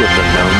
of the known